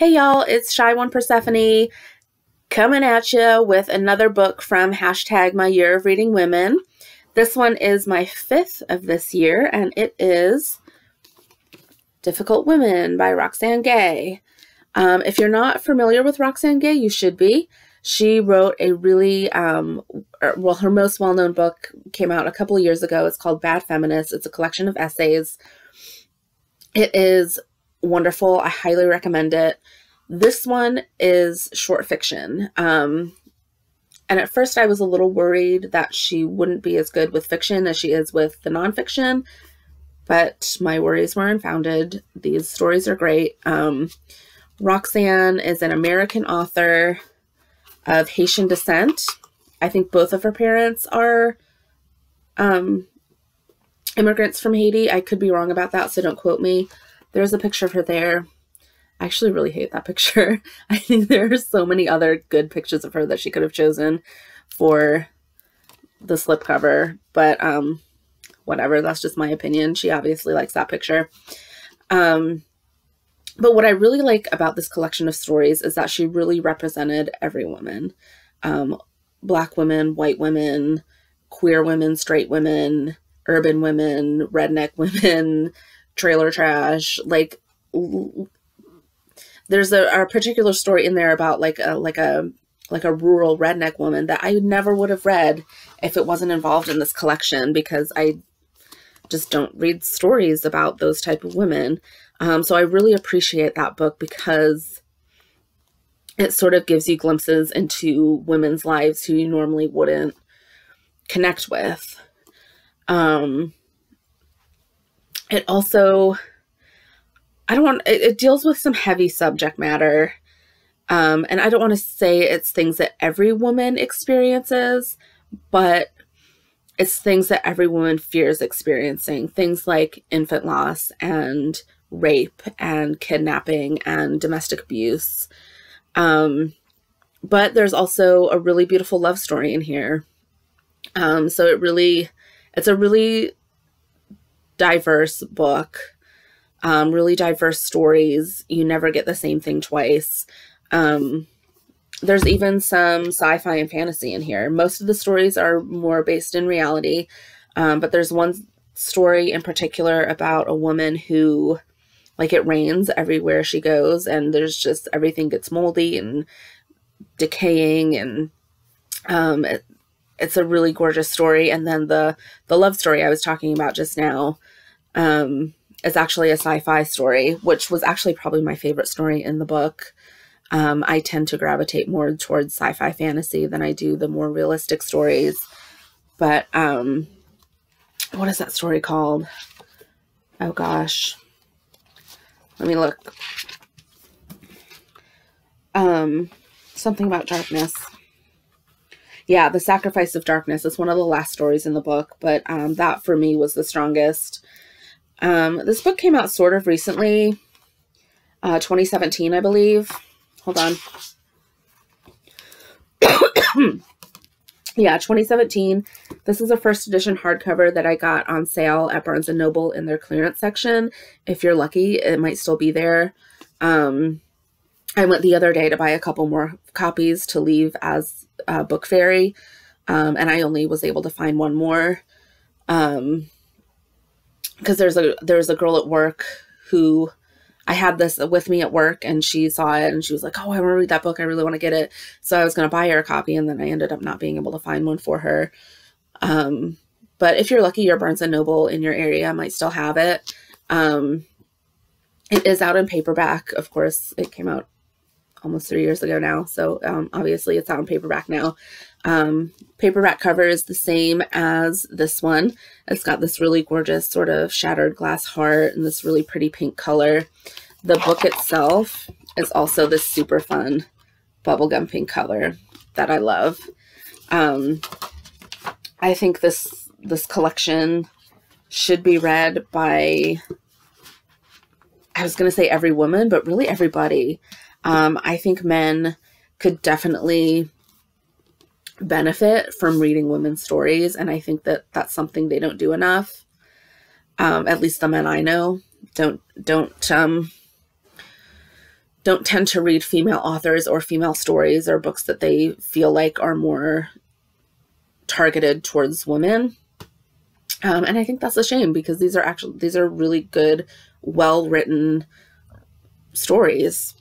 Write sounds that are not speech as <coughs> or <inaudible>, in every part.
Hey y'all, it's Shy One Persephone coming at you with another book from hashtag My Year of Reading Women. This one is my fifth of this year, and it is Difficult Women by Roxane Gay. Um, if you're not familiar with Roxane Gay, you should be. She wrote a really, um, er, well, her most well known book came out a couple years ago. It's called Bad Feminist. It's a collection of essays. It is wonderful. I highly recommend it. This one is short fiction. Um, and at first, I was a little worried that she wouldn't be as good with fiction as she is with the nonfiction, but my worries were unfounded. These stories are great. Um, Roxane is an American author of Haitian descent. I think both of her parents are um, immigrants from Haiti. I could be wrong about that, so don't quote me. There's a picture of her there. I actually really hate that <laughs> picture. I think there are so many other good pictures of her that she could have chosen for the slipcover, but um, whatever. That's just my opinion. She obviously likes that picture. Um, but what I really like about this collection of stories is that she really represented every woman um, black women, white women, queer women, straight women, urban women, redneck women, trailer trash. Like, there's a, a particular story in there about like a like a like a rural redneck woman that I never would have read if it wasn't involved in this collection because I just don't read stories about those type of women. Um, so I really appreciate that book because it sort of gives you glimpses into women's lives who you normally wouldn't connect with. Um, it also I don't want it, it deals with some heavy subject matter. Um, and I don't want to say it's things that every woman experiences, but it's things that every woman fears experiencing. Things like infant loss and rape and kidnapping and domestic abuse. Um, but there's also a really beautiful love story in here. Um, so it really, it's a really diverse book um, really diverse stories. You never get the same thing twice. Um, there's even some sci-fi and fantasy in here. Most of the stories are more based in reality, um, but there's one story in particular about a woman who, like, it rains everywhere she goes, and there's just everything gets moldy and decaying, and um, it, it's a really gorgeous story. And then the the love story I was talking about just now. Um, is actually a sci-fi story, which was actually probably my favorite story in the book. Um, I tend to gravitate more towards sci-fi fantasy than I do the more realistic stories. But um, what is that story called? Oh gosh, let me look. Um, something about darkness. Yeah, the sacrifice of darkness is one of the last stories in the book, but um, that for me was the strongest. Um, this book came out sort of recently, uh, 2017, I believe. Hold on. <coughs> yeah, 2017. This is a first edition hardcover that I got on sale at Barnes & Noble in their clearance section. If you're lucky, it might still be there. Um, I went the other day to buy a couple more copies to leave as a book fairy, um, and I only was able to find one more. Um, because there's a there's a girl at work who I had this with me at work and she saw it and she was like, "Oh, I want to read that book. I really want to get it." So I was going to buy her a copy and then I ended up not being able to find one for her. Um, but if you're lucky, your Barnes and Noble in your area might still have it. Um, it is out in paperback. Of course, it came out almost three years ago now. So um, obviously it's out in paperback now. Um, paperback cover is the same as this one. It's got this really gorgeous sort of shattered glass heart and this really pretty pink color. The book itself is also this super fun bubblegum pink color that I love. Um, I think this this collection should be read by I was going to say every woman, but really everybody. Um, I think men could definitely benefit from reading women's stories, and I think that that's something they don't do enough. Um, at least the men I know don't don't um, don't tend to read female authors or female stories or books that they feel like are more targeted towards women. Um, and I think that's a shame because these are actually these are really good, well written stories.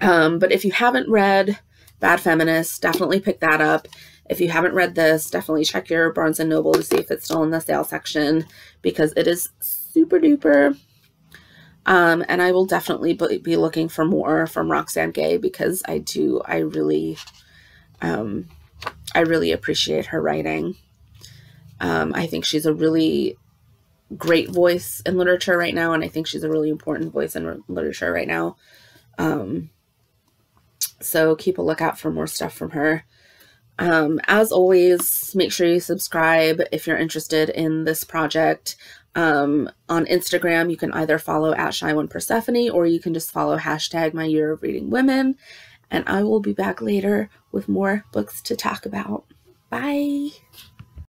Um, but if you haven't read Bad Feminist, definitely pick that up. If you haven't read this, definitely check your Barnes and Noble to see if it's still in the sale section because it is super duper. Um, and I will definitely be looking for more from Roxane Gay because I do, I really, um, I really appreciate her writing. Um, I think she's a really great voice in literature right now, and I think she's a really important voice in literature right now. Um, so keep a lookout for more stuff from her. Um, as always, make sure you subscribe if you're interested in this project. Um, on Instagram, you can either follow at Shy One Persephone or you can just follow hashtag My Year of Reading Women. And I will be back later with more books to talk about. Bye.